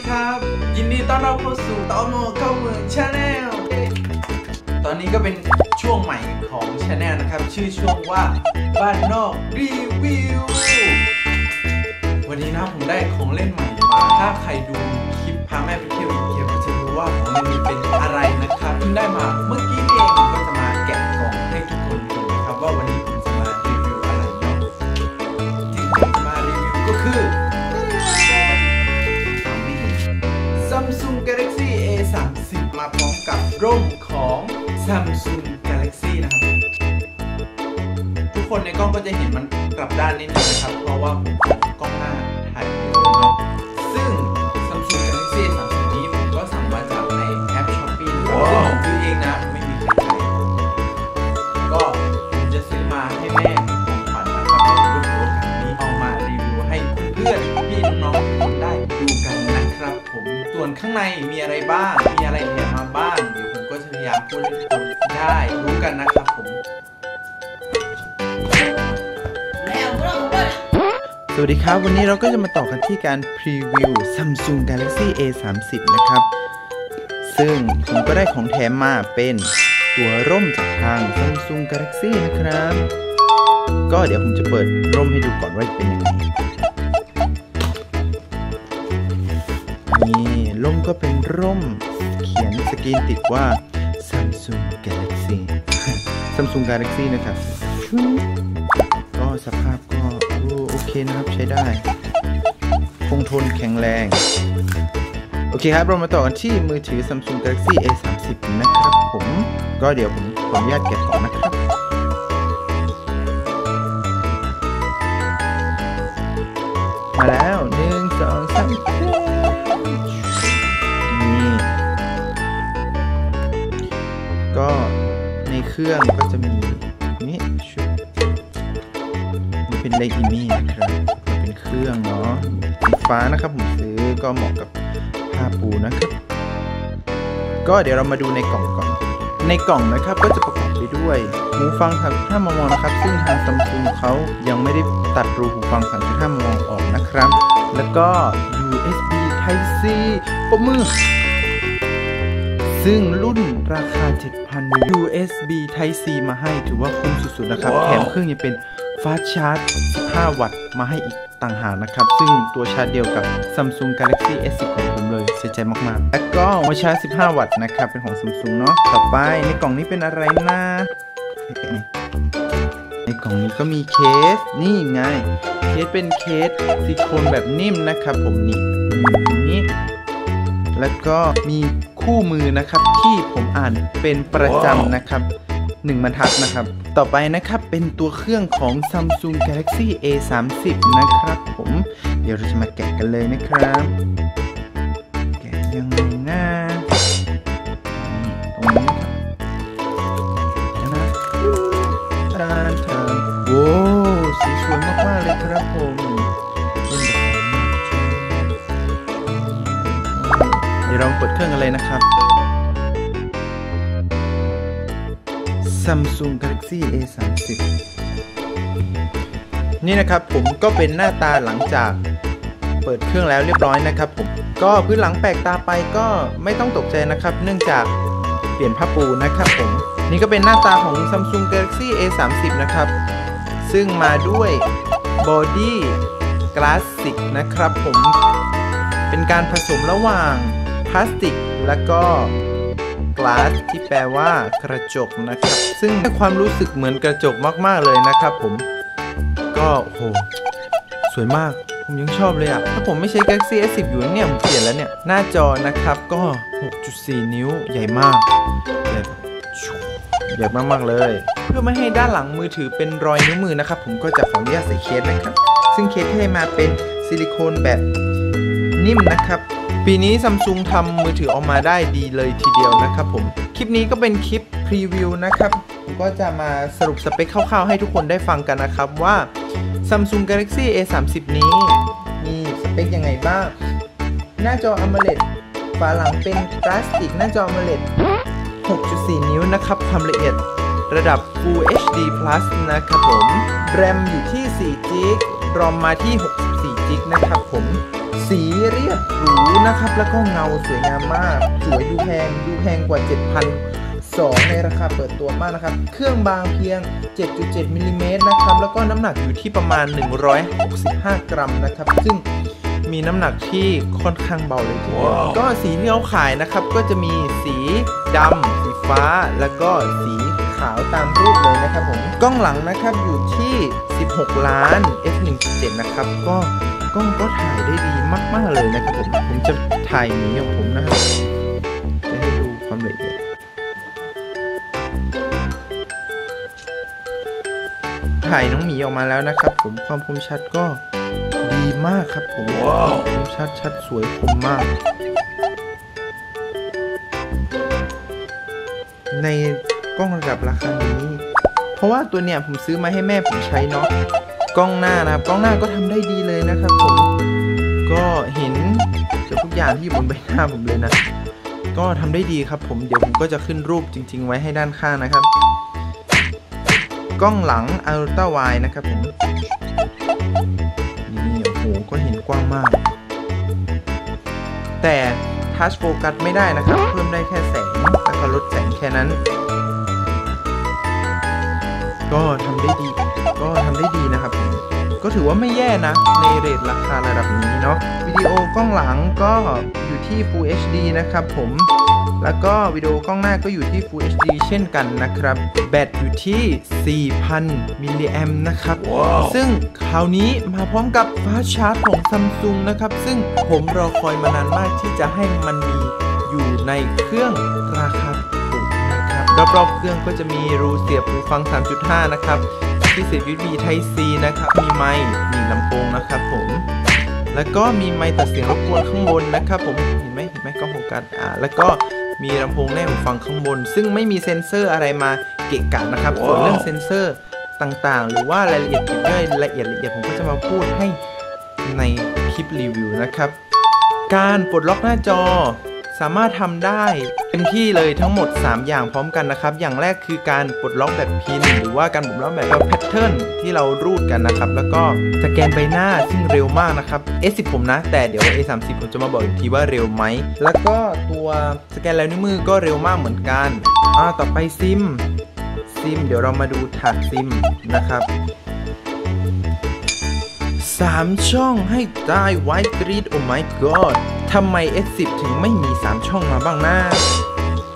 ดีครับ ยินดีต้อนรับเข้าสู่ตอโมเข้าเมือง channel ตอนนี้ก็เป็นช่วงใหม่ของ channel นะครับ ชื่อช่วงว่าบ้านนอกรีวิว วันนี้นะผมได้ของเล่นใหม่มา ถ้าใครดูคลิปพาแม่ไปเที่ยวอินเดียก็จะรู้ว่าของเล่นนี้เป็นอะไรนะครับเพิ่งได้มาเมื่อกี้เองก็จะมาแกะกล่องให้ทุกคนดูนะครับว่าวัน ร่มของ Samsung Galaxy นะครับ ทุกคนในกล้องก็จะเห็นมันกลับด้านนิดนึงนะครับ เพราะว่าผม ส่วนข้างในมีอะไรบ้าง มีอะไรแถมมาบ้าง เดี๋ยวผมก็จะพยายามพูดให้ทุกคนได้รู้กันนะครับผม สวัสดีครับ วันนี้เราก็จะมาต่อกันที่การพรีวิว Samsung Galaxy A 3 0นะครับ ซึ่งผมก็ได้ของแถมมาเป็นตัวร่มจากทาง Samsung Galaxy นะครับ ก็เดี๋ยวผมจะเปิดร่มให้ดูก่อนว่าเป็นยังไง นี่ร่มก็เป็นร่ม เขียนสกรีนติดว่า Samsung Galaxy Samsung Galaxy นะครับ ก็สภาพก็โอ้โอเคนะครับใช้ได้ คงทนแข็งแรง โอเคครับ เรามาต่อกันที่มือถือ Samsung Galaxy A 3 0นะครับผม ก็เดี๋ยวผมขออนุญาตแกะกล่องนะครับมาแล้วหนึ่งสองสาม ก็ในเครื่องก็จะมีนี่ชุดนี่เป็นไดอิมี่นะครับเป็นเครื่องเนาะสีฟ้านะครับผมซื้อก็เหมาะกับผ้าปูนะครับ ก็เดี๋ยวเรามาดูในกล่องก่อน ในกล่องนะครับก็จะประกอบไปด้วยหูฟัง3.5มมนะครับ ซึ่งทางซัมซุงเขายังไม่ได้ตัดรูหูฟัง3.5มมออกนะครับ แล้วก็ USB Type C ปมมือ ซึ่งรุ่น ราคา 7,000 USB Type C มาให้ถือว่าคุ้มสุดๆนะครับแถมเครื่องยังเป็นฟาสชาร์จ15วัตต์มาให้อีกต่างหากนะครับ ซึ่งตัวชาร์จเดียวกับ Samsung Galaxy S10 ของผมเลยเสียใจมากๆ แล้วก็หัวชาร์จ 15 วัตต์นะครับ เป็นของ Samsung เนาะต่อไปในกล่องนี้เป็นอะไรนะในกล่องนี้ก็มีเคสนี่ไง เคสเป็นเคสซิลิโคนแบบนิ่มนะครับผมนี่นี้ แล้วก็มี คู่มือนะครับที่ผมอ่านเป็นประจำนะครับหนึ่งบรรทัดนะครับ ต่อไปนะครับเป็นตัวเครื่องของ Samsung Galaxy A 3 0นะครับผม เดี๋ยวเราจะมาแกะกันเลยนะครับ แกะยังไง เดี๋ยวเราเปิดเครื่องกันเลยนะครับ Samsung Galaxy A 3 0นี่นะครับผมก็เป็นหน้าตาหลังจากเปิดเครื่องแล้วเรียบร้อยนะครับผมก็พื้นหลังแปลกตาไปก็ไม่ต้องตกใจนะครับ เนื่องจากเปลี่ยนผ้าปูนะครับผมนี่ก็เป็นหน้าตาของ Samsung Galaxy A 3 0นะครับ ซึ่งมาด้วยบอดี้กลาสสิกนะครับผมเป็นการผสมระหว่าง พลาสติก และก็ glass ที่แปลว่ากระจกนะครับ ซึ่งให้ความรู้สึกเหมือนกระจกมาก ๆ เลยนะครับผม ก็โอ้โห สวยมาก ผมยังชอบเลยอะถ้าผมไม่ใช้ Galaxy S10 อยู่เนี่ย ผมเปลี่ยนแล้วเนี่ย หน้าจอนะครับก็ 6.4 นิ้วใหญ่มาก ใหญ่ใหญ่มากๆเลย เพื่อไม่ให้ด้านหลังมือถือเป็นรอยนิ้วมือนะครับ ผมก็จะขออนุญาตใส่เคสนะครับ ซึ่งเคสที่ให้มาเป็นซิลิโคนแบบนิ่มนะครับ ปีนี้ซัมซุงทำมือถือออกมาได้ดีเลยทีเดียวนะครับผม คลิปนี้ก็เป็นคลิปพรีวิวนะครับผมก็จะมาสรุปสเปคคร่าวๆ ให้ทุกคนได้ฟังกันนะครับว่า Samsung Galaxy A 3 0นี้ มีสเปคยังไงบ้าง หน้าจอ AMOLED ฝาหลังเป็นพลาสติก หน้าจอ AMOLED 6.4 นิ้วนะครับ ความละเอียดระดับ Full HD Plus นะครับผม แรมอยู่ที่4 g b รอมมาที่64 g b นะครับผม สีเรียบหรูนะครับ แล้วก็เงาสวยงามมาก สวยดูแพงดูแพงกว่า 7,002ในราคาเปิดตัวมากนะครับ เครื่องบางเพียง 7.7มิลลิเมตรนะครับ แล้วก็น้ำหนักอยู่ที่ประมาณ 165 กรัมนะครับ ซึ่งมีน้ำหนักที่ค่อนข้างเบาเลยทีเดียว ก็สีที่เขาขายนะครับ ก็จะมีสีดำสีฟ้า แล้วก็สีขาวตามรูปเลยนะครับผม กล้องหลังนะครับอยู่ที่ 16 ล้าน f 1.7นะครับ ก็ กล้องก็ถ่ายได้ดีมาก ๆ เลยนะครับผมผมจะถ่ายหมีของผมนะครับจะให้ดูความละเอียดถ่ายน้องหมีออกมาแล้วนะครับ ผมความคมชัดก็ดีมากครับผมความคมชัดชัดสวยคมมาก ในกล้องระดับราคานี้ เพราะว่าตัวเนี้ยผมซื้อมาให้แม่ผมใช้เนาะกล้องหน้านะครับกล้องหน้าก็ทำได้ดี นะครับผม ก็เห็นเกือบทุกอย่างที่อยู่บนใบหน้าผมเลยนะ ก็ทำได้ดีครับผม เดี๋ยวผมก็จะขึ้นรูปจริง ๆ ไว้ให้ด้านข้างนะครับ กล้องหลัง Ultra Wide นะครับผม นี่โอ้โห ก็เห็นกว้างมาก แต่ Touch Focus ไม่ได้นะครับ เพิ่มได้แค่แสง แล้วก็ลดแสงแค่นั้น ก็ทำได้ดี ก็ทำได้ดีนะครับผม ก็ถือว่าไม่แย่นะ ในเรทราคาระดับนี้เนาะวิดีโอกล้องหลังก็อยู่ที่ Full HD นะครับผมแล้วก็วิดีโอกล้องหน้าก็อยู่ที่ Full HD เช่นกันนะครับ แบตอยู่ที่ 4,000 มิลลิแอมนะครับซึ่งคราวนี้มาพร้อมกับฟ้าชาร์จของซัมซุงนะครับ ซึ่งผมรอคอยมานานมากที่จะให้มันมีอยู่ในเครื่องราคาถูกนะครับ รอบๆเครื่องก็จะมีรูเสียบหูฟัง 3.5 นะครับ ที่เสียบ USB Type C นะครับ มีไมค์มีลำโพงนะครับผม แล้วก็มีไมค์ตัดเสียงรบกวนข้างบนนะครับ ผม เห็นไหมเห็นไหมกล้องโฟกัส อ่า แล้วก็มีลำโพงแนบหูฟังข้างบน ซึ่งไม่มีเซ็นเซอร์อะไรมาเกะกะนะครับ ส่วนเรื่องเซ็นเซอร์ต่างๆ หรือว่ารายละเอียดปลีกย่อยละเอียดละเอียดผมก็จะมาพูดให้ในคลิปรีวิวนะครับ การปลดล็อกหน้าจอ สามารถทำได้เต็มที่เลยทั้งหมด 3 อย่างพร้อมกันนะครับ อย่างแรกคือการปลดล็อกแบบ PIN หรือว่าการปลดล็อกแบบ pattern ที่เรารูดกันนะครับ แล้วก็สแกนใบหน้าซึ่งเร็วมากนะครับ S10 ผมนะ แต่เดี๋ยว A30 ผมจะมาบอกอีกทีว่าเร็วไหม แล้วก็ตัวสแกนลายนิ้วมือก็เร็วมากเหมือนกันอ่าต่อไปซิม ซิม เดี๋ยวเรามาดูถาดซิมนะครับ3ช่องให้ได้ไวท์กรีดโอ้ my god ทำไม S10 ถึงไม่มี 3 ช่องมาบ้างนะ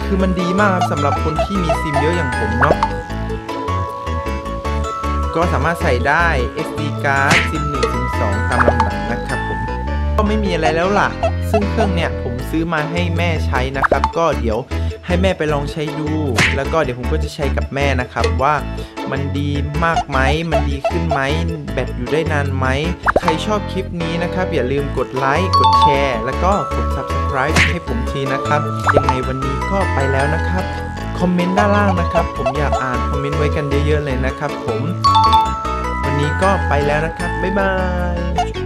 คือมันดีมากครับสำหรับคนที่มีซิมเยอะอย่างผมเนาะก็สามารถใส่ได้ SD card ซิม1ซิม2ตามลำดับนะครับผม ก็ไม่มีอะไรแล้วล่ะ ซึ่งเครื่องเนี่ยผมซื้อมาให้แม่ใช้นะครับ ก็เดี๋ยว ให้แม่ไปลองใช้ดู แล้วก็เดี๋ยวผมก็จะใช้กับแม่นะครับว่ามันดีมากไหมมันดีขึ้นไหมแบตอยู่ได้นานไหมใครชอบคลิปนี้นะครับอย่าลืมกดไลค์กดแชร์แล้วก็กด subscribe ให้ผมทีนะครับยังไงวันนี้ก็ไปแล้วนะครับคอมเมนต์ด้านล่างนะครับ ผมอยากอ่านคอมเมนต์ไว้กันเยอะๆเลยนะครับ ผม วันนี้ก็ไปแล้วนะครับบ๊ายบาย